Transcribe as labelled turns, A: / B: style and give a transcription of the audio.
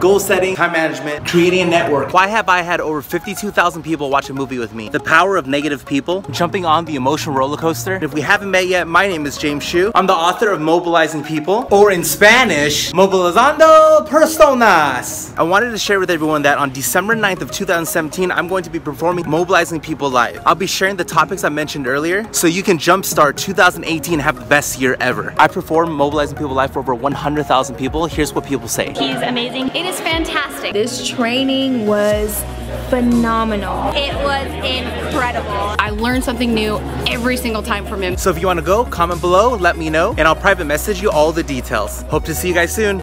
A: goal setting, time management, creating a network. Why have I had over 52,000 people watch a movie with me? The power of negative people, jumping on the emotional roller coaster. If we haven't met yet, my name is James Hsu. I'm the author of Mobilizing People, or in Spanish, Mobilizando Personas. I wanted to share with everyone that on December 9th of 2017, I'm going to be performing Mobilizing People live. I'll be sharing the topics I mentioned earlier, so you can jumpstart 2018 and have the best year ever. I perform Mobilizing People live for over 100,000 people. Here's what people say.
B: He's amazing. It is fantastic.
C: This training was phenomenal.
B: It was incredible.
D: I learned something new every single time from him.
A: So if you want to go, comment below, let me know, and I'll private message you all the details. Hope to see you guys soon.